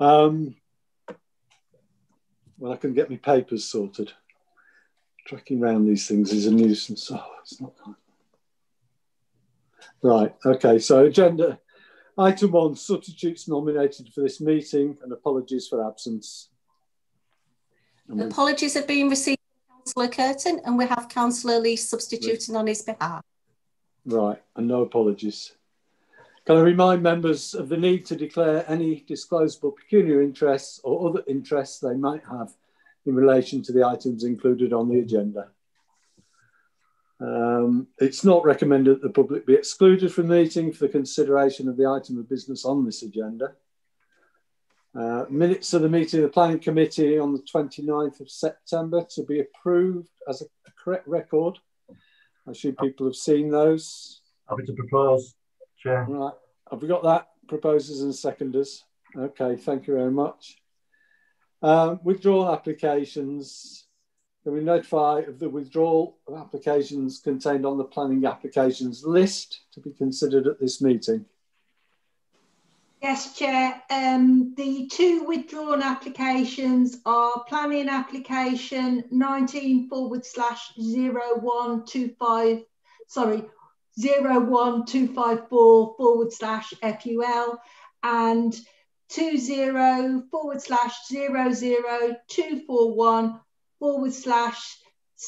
Um, well, I can get my papers sorted. Tracking around these things is a nuisance. Oh, it's not right. Okay, so agenda item one: substitutes nominated for this meeting, and apologies for absence. Apologies have been received from Councillor Curtin, and we have Councillor Lee substituting on his behalf. Right, and no apologies. Can I remind members of the need to declare any disclosable pecuniary interests or other interests they might have in relation to the items included on the agenda? Um, it's not recommended that the public be excluded from the meeting for the consideration of the item of business on this agenda. Uh, minutes of the meeting of the Planning Committee on the 29th of September to be approved as a, a correct record. I assume people have seen those. Happy to propose, Chair. Right. Have we got that? Proposers and seconders. Okay, thank you very much. Um, withdrawal applications. Can we notify of the withdrawal of applications contained on the planning applications list to be considered at this meeting? Yes, Chair. Um, the two withdrawn applications are planning application 19 forward slash 0125, sorry, 01254 forward slash FUL and 20 forward slash 00241 forward slash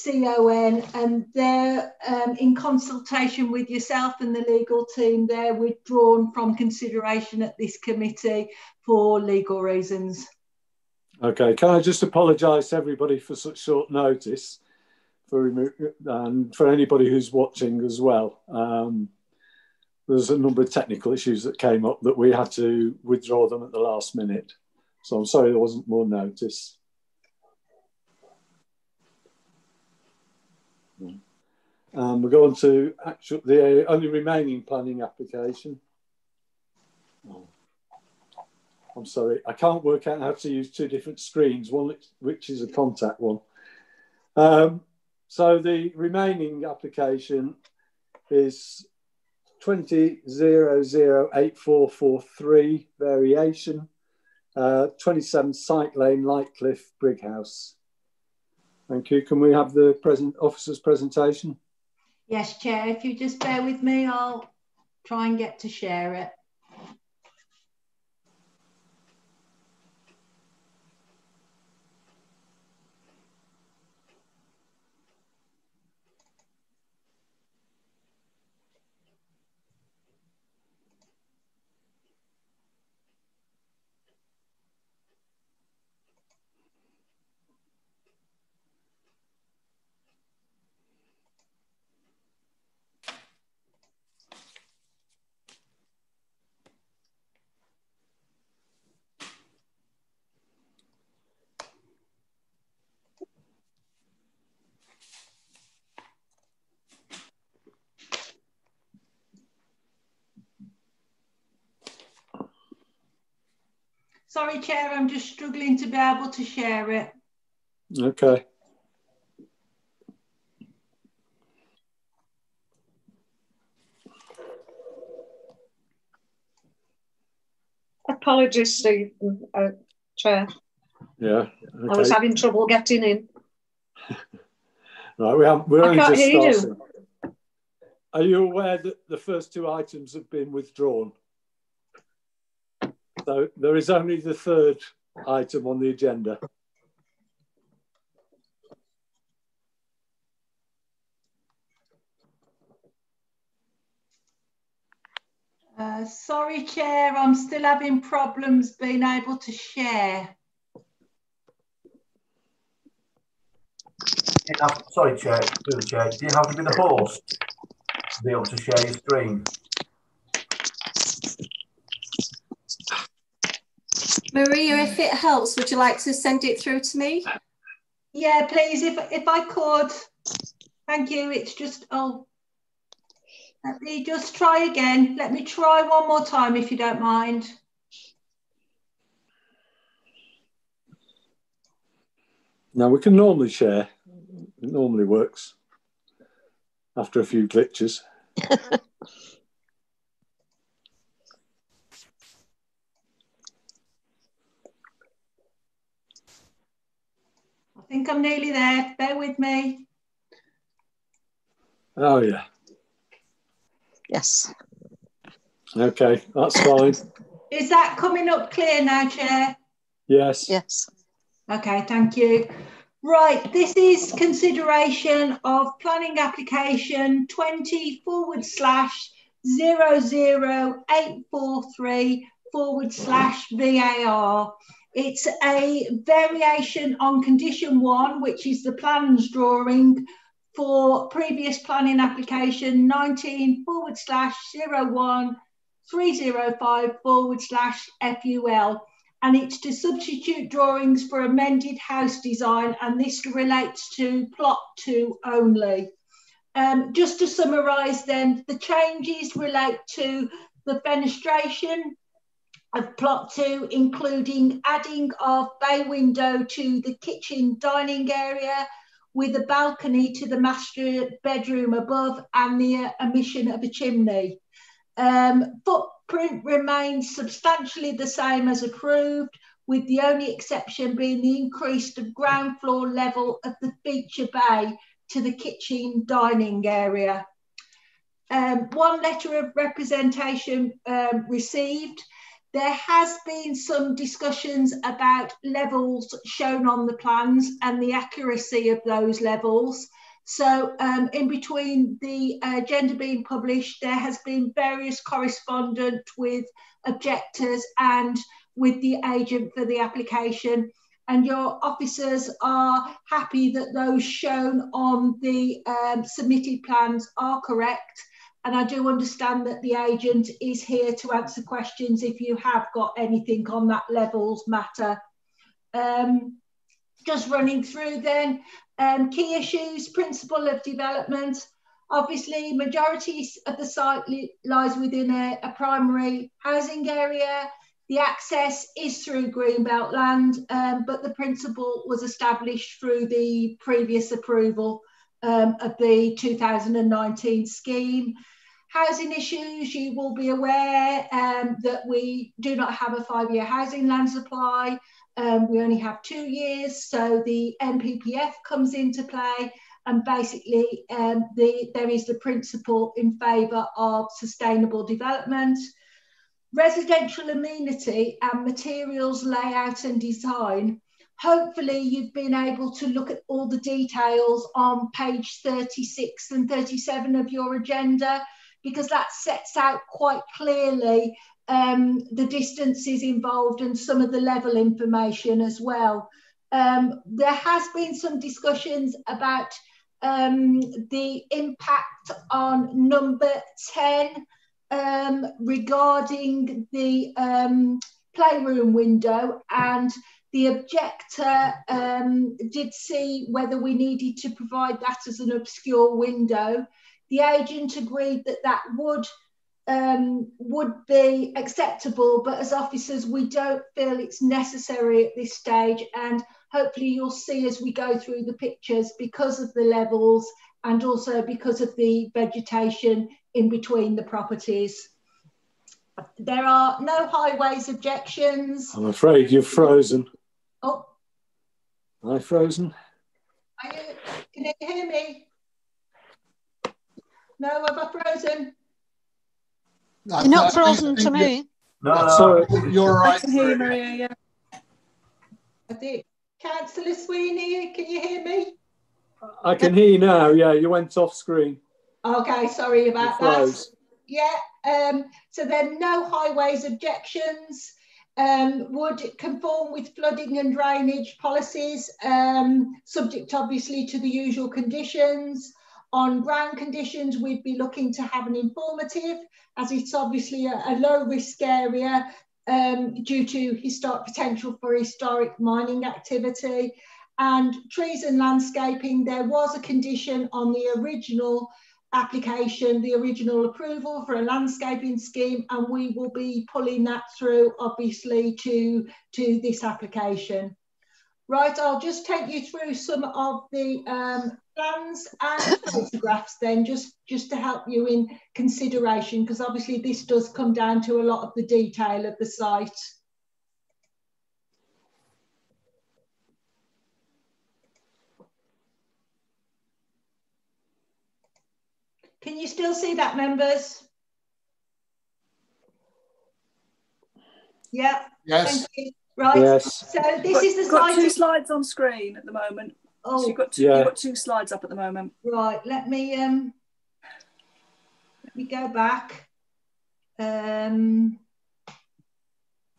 CON and they're um, in consultation with yourself and the legal team. They're withdrawn from consideration at this committee for legal reasons. Okay, can I just apologise to everybody for such short notice for and for anybody who's watching as well. Um, there's a number of technical issues that came up that we had to withdraw them at the last minute. So I'm sorry there wasn't more notice. Um, we're going to actual, the only remaining planning application. Oh. I'm sorry, I can't work out how to use two different screens, one which is a contact one. Um, so the remaining application is 20008443 variation, uh, 27 Site Lane, Lightcliffe, Brighouse. Thank you. Can we have the present officer's presentation? Yes, Chair. If you just bear with me, I'll try and get to share it. Sorry, Chair, I'm just struggling to be able to share it. Okay. Apologies, Steve, uh, Chair. Yeah. Okay. I was having trouble getting in. right, we have, we're I only can't just hear starting. You. Are you aware that the first two items have been withdrawn? So there is only the third item on the agenda. Uh, sorry, Chair, I'm still having problems being able to share. Have, sorry, Chair, Chair, do you have to be the host to be able to share your screen? Maria, if it helps, would you like to send it through to me? Yeah, please, if, if I could. Thank you. It's just, oh, let me just try again. Let me try one more time if you don't mind. Now we can normally share. It normally works after a few glitches. think I'm nearly there. Bear with me. Oh, yeah. Yes. Okay, that's fine. Is that coming up clear now, Chair? Yes. Yes. Okay, thank you. Right, this is consideration of planning application 20 forward slash 00843 forward slash VAR. It's a variation on condition one, which is the plans drawing for previous planning application 19 forward slash 01 305 forward slash FUL and it's to substitute drawings for amended house design and this relates to plot two only. Um, just to summarise then, the changes relate to the fenestration of plot two, including adding of bay window to the kitchen dining area with a balcony to the master bedroom above and the uh, omission of a chimney. Um, footprint remains substantially the same as approved, with the only exception being the increase of ground floor level of the feature bay to the kitchen dining area. Um, one letter of representation um, received. There has been some discussions about levels shown on the plans and the accuracy of those levels. So um, in between the uh, agenda being published, there has been various correspondence with objectors and with the agent for the application. And your officers are happy that those shown on the um, submitted plans are correct. And I do understand that the agent is here to answer questions if you have got anything on that levels matter. Um, just running through then, um, key issues, principle of development. Obviously, majority of the site li lies within a, a, primary housing area. The access is through Greenbelt land, um, but the principle was established through the previous approval um, of the 2019 scheme. Housing issues, you will be aware um, that we do not have a five-year housing land supply. Um, we only have two years, so the NPPF comes into play, and basically um, the, there is the principle in favour of sustainable development. Residential amenity and materials layout and design. Hopefully you've been able to look at all the details on page 36 and 37 of your agenda because that sets out quite clearly um, the distances involved and some of the level information as well. Um, there has been some discussions about um, the impact on number 10 um, regarding the um, playroom window and the objector um, did see whether we needed to provide that as an obscure window. The agent agreed that that would um, would be acceptable, but as officers, we don't feel it's necessary at this stage. And hopefully, you'll see as we go through the pictures because of the levels and also because of the vegetation in between the properties. There are no highways objections. I'm afraid you've frozen. Oh. Am I frozen? Are you, can you hear me? No, have I frozen? You're not frozen to me. No, no, Sorry. you're I right. can hear you, Maria, yeah. I think. Councillor Sweeney, can you hear me? I can hear you now. Yeah, you went off screen. Okay, sorry about that. Yeah, um, so then no highways objections. Um, would conform with flooding and drainage policies, um, subject obviously to the usual conditions. On ground conditions, we'd be looking to have an informative, as it's obviously a, a low risk area um, due to historic potential for historic mining activity. And trees and landscaping, there was a condition on the original application, the original approval for a landscaping scheme, and we will be pulling that through obviously to, to this application. Right, I'll just take you through some of the um, plans and photographs then, just, just to help you in consideration, because obviously this does come down to a lot of the detail of the site. Can you still see that, members? Yeah. Yes. Right. Yes. So this got, is the got site. two of- slides on screen at the moment. So oh, you've got two, Yeah. you've got two slides up at the moment. right. Let me um. Let me go back. Um.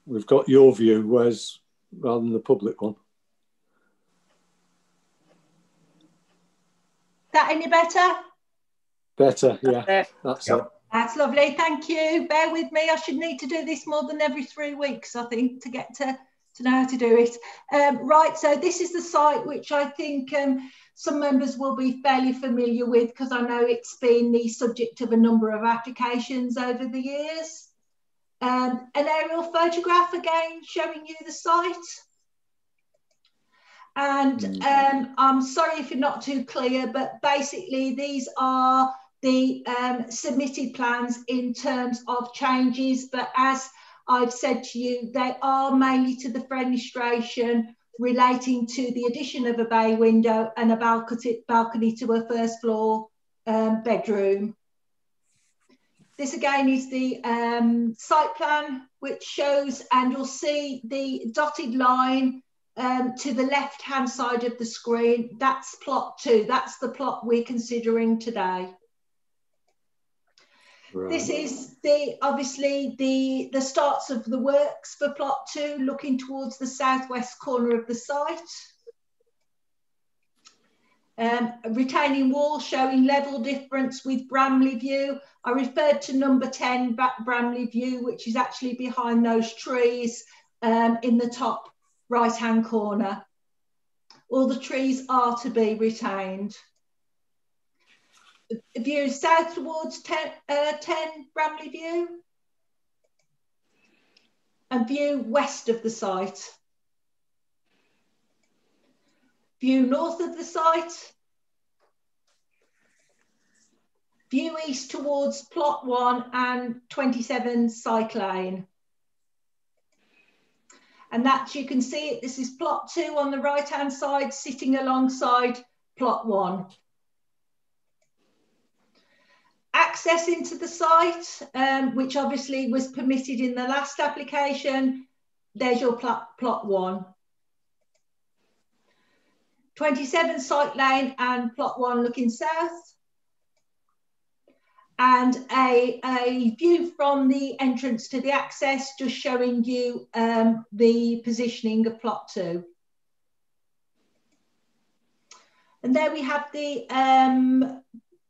We've got your view, whereas rather than the public one. That any better? Better, yeah. There. That's Yep. it. That's lovely. Thank you. Bear with me. I should need to do this more than every three weeks, I think, to get to, to know how to do it. Um, right. So this is the site which I think um, some members will be fairly familiar with because I know it's been the subject of a number of applications over the years. Um, an aerial photograph again showing you the site. And um, I'm sorry if you're not too clear, but basically these are the um, submitted plans in terms of changes. But as I've said to you, they are mainly to the fenestration relating to the addition of a bay window and a balcony, to a first floor um, bedroom. This again is the um, site plan, which shows, and you'll see the dotted line um, to the left hand side of the screen. That's plot two. That's the plot we're considering today. This is the obviously the the starts of the works for plot two, looking towards the southwest corner of the site. Um, retaining wall showing level difference with Bramley View. I referred to number 10, Bramley View, which is actually behind those trees um, in the top right hand corner. All the trees are to be retained view south towards 10, uh, 10 Bramley View and view west of the site. View north of the site. View east towards plot one and 27 Cycle Lane. And that you can see it, this is plot two on the right hand side sitting alongside plot one access into the site, um, which obviously was permitted in the last application. There's your plot, plot one. 27 site lane and plot one looking south. And a, a view from the entrance to the access, just showing you um, the positioning of plot two. And there we have the um,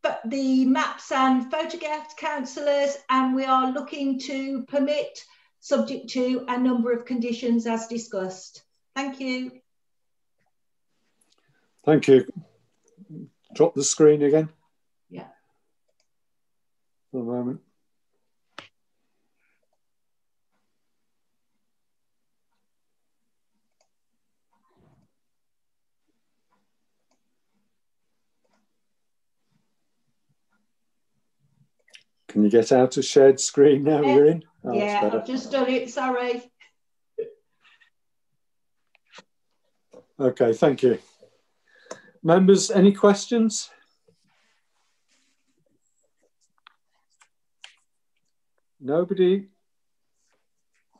but the maps and photographs councillors, and we are looking to permit subject to a number of conditions as discussed. Thank you. Thank you. Drop the screen again. Yeah. For a moment. Can you get out of shared screen now Yeah. you're in? Oh, yeah. I've just done it, sorry. Okay, thank you. Members, any questions? Nobody?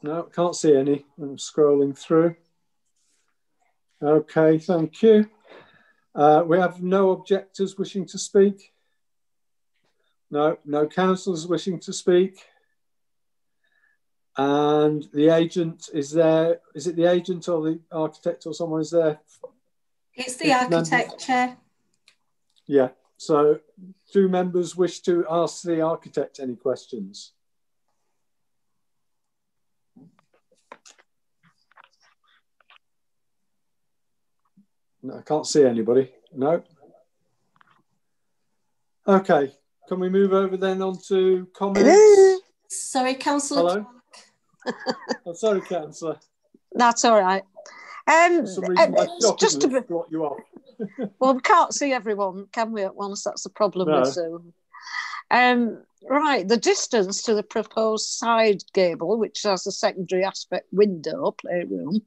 No, can't see any. I'm scrolling through. Okay, thank you. Uh, we have no objectors wishing to speak. No, no councillors wishing to speak. And the agent is there. Is it the agent or the architect or someone is there? It's the If architect, Chair. Yeah. So, do members wish to ask the architect any questions? No, I can't see anybody. No. Okay. Can we move over then on to comments? Sorry, Councillor. Hello. I'm sorry, Councillor. That's all right. Um, For some reason, uh, just a list bit, you off. well, we can't see everyone, can we, at once? That's the problem No. with Zoom. Um, right, the distance to the proposed side gable, which has a secondary aspect window, playroom,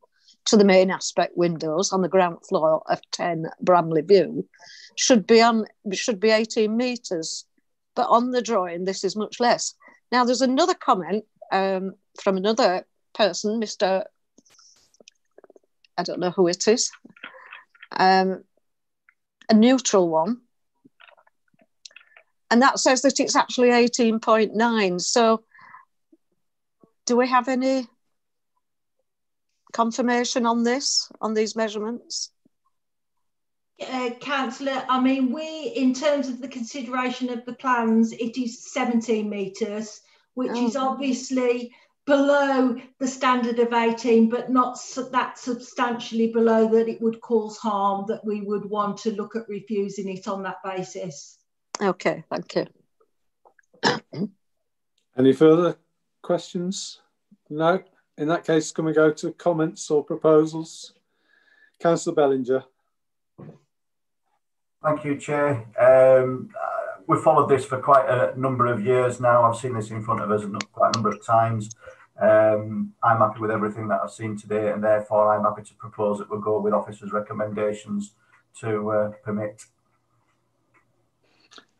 to the main aspect windows on the ground floor of 10 Bramley View, should be on should be 18 metres. But on the drawing, this is much less. Now, there's another comment um, from another person, Mr. I don't know who it is, um, a neutral one. And that says that it's actually 18.9. So, do we have any confirmation on this, on these measurements? Uh, Councillor, I mean, we, in terms of the consideration of the plans, it is 17 metres, which Oh. is obviously below the standard of 18, but not su- that substantially below that it would cause harm, that we would want to look at refusing it on that basis. Okay, thank you. Any further questions? No. In that case, can we go to comments or proposals? Councillor Bellinger. Thank you, Chair. Um, uh, we've followed this for quite a number of years now. I've seen this in front of us quite a number of times. Um, I'm happy with everything that I've seen today, and therefore I'm happy to propose that we'll go with officers' recommendations to uh, permit.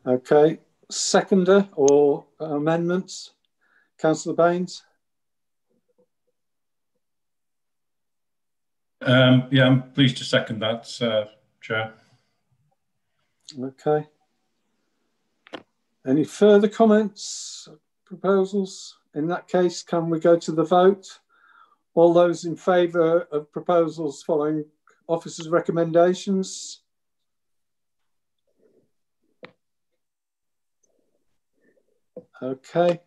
Okay. Seconder or amendments? Councillor Baines. Um, yeah, I'm pleased to second that, uh, Chair. Okay. Any further comments, proposals? In that case, can we go to the vote? All those in favour of proposals following officers' recommendations? Okay,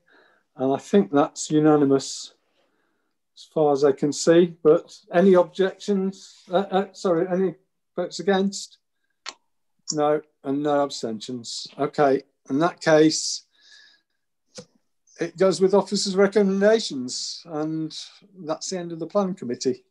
and I think that's unanimous as far as I can see. But any objections? Uh, uh, sorry, any votes against? No, and no abstentions. Okay, in that case, it goes with officers' recommendations, and that's the end of the plan committee.